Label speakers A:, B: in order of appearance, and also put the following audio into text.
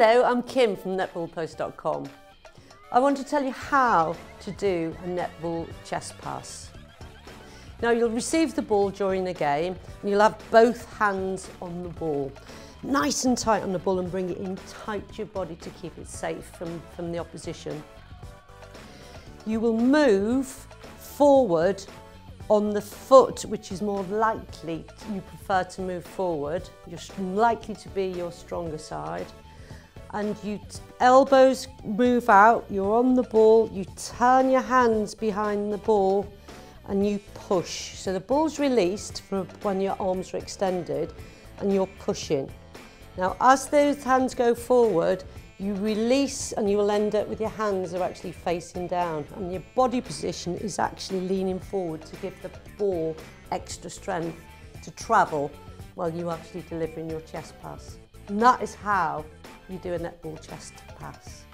A: Hello, I'm Kim from netballpost.com. I want to tell you how to do a netball chest pass. Now you'll receive the ball during the game and you'll have both hands on the ball. Nice and tight on the ball and bring it in tight to your body to keep it safe from, from the opposition. You will move forward on the foot, which is more likely you prefer to move forward. You're likely to be your stronger side. And you elbows move out, you're on the ball, you turn your hands behind the ball and you push. So the ball's released from when your arms are extended and you're pushing. Now as those hands go forward, you release and you will end up with your hands are actually facing down and your body position is actually leaning forward to give the ball extra strength to travel while you're actually delivering your chest pass. And that is how you do a netball chest pass.